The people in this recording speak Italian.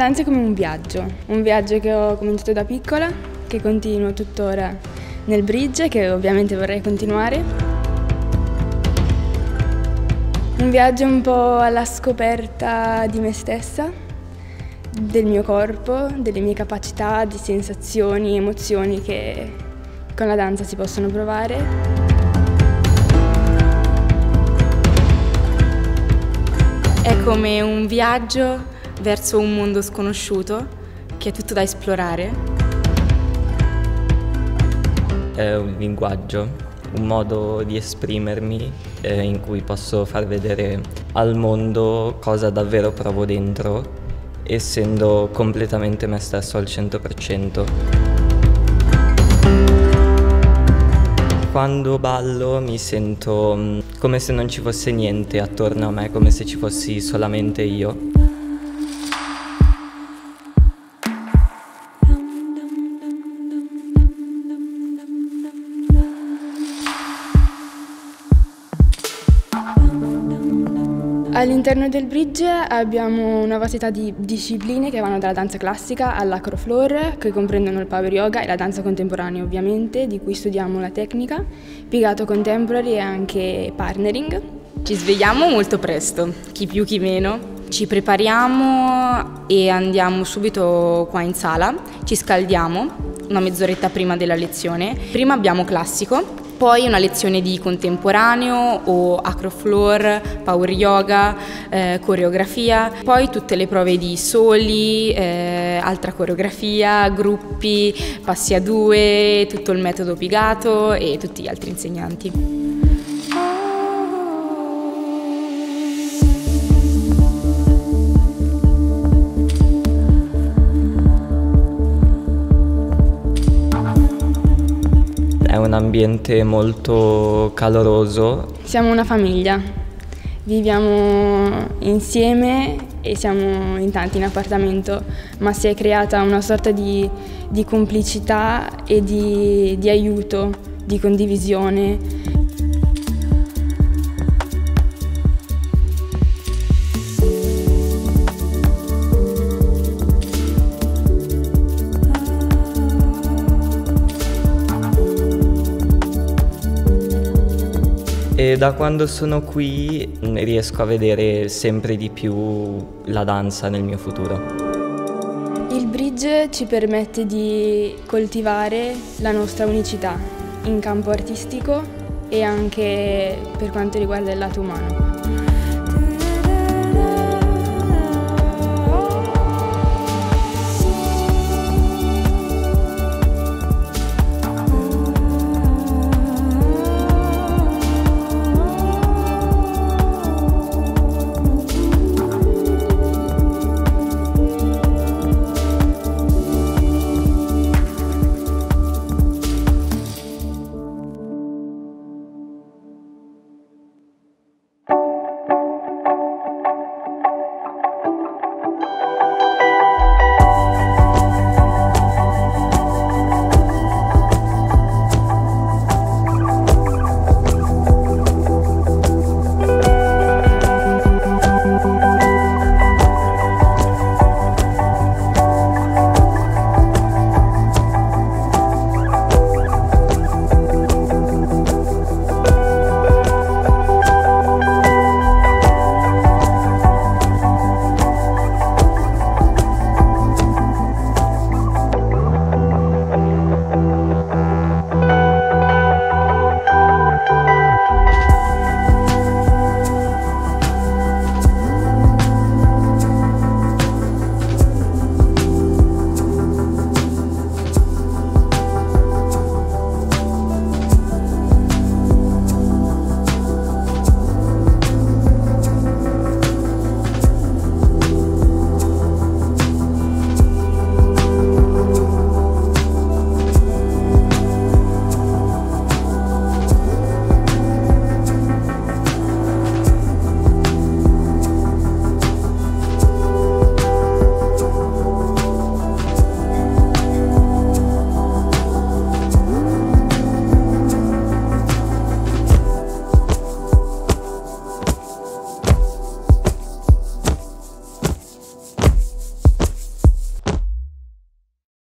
Danza è come un viaggio, un viaggio che ho cominciato da piccola, che continuo tuttora nel bridge, che ovviamente vorrei continuare. Un viaggio un po' alla scoperta di me stessa, del mio corpo, delle mie capacità, di sensazioni, emozioni che con la danza si possono provare. È come un viaggio verso un mondo sconosciuto che è tutto da esplorare. È un linguaggio, un modo di esprimermi eh, in cui posso far vedere al mondo cosa davvero provo dentro, essendo completamente me stesso al 100%. Quando ballo mi sento mm, come se non ci fosse niente attorno a me, come se ci fossi solamente io. All'interno del bridge abbiamo una vastità di discipline che vanno dalla danza classica all'acrofloor, che comprendono il power yoga e la danza contemporanea ovviamente, di cui studiamo la tecnica, pigato contemporary e anche partnering. Ci svegliamo molto presto, chi più chi meno. Ci prepariamo e andiamo subito qua in sala, ci scaldiamo una mezz'oretta prima della lezione. Prima abbiamo classico, poi una lezione di contemporaneo o acrofloor, power yoga, eh, coreografia, poi tutte le prove di soli, eh, altra coreografia, gruppi, passi a due, tutto il metodo pigato e tutti gli altri insegnanti. È un ambiente molto caloroso. Siamo una famiglia, viviamo insieme e siamo in tanti in appartamento, ma si è creata una sorta di, di complicità e di, di aiuto, di condivisione. Da quando sono qui mm, riesco a vedere sempre di più la danza nel mio futuro. Il bridge ci permette di coltivare la nostra unicità in campo artistico e anche per quanto riguarda il lato umano.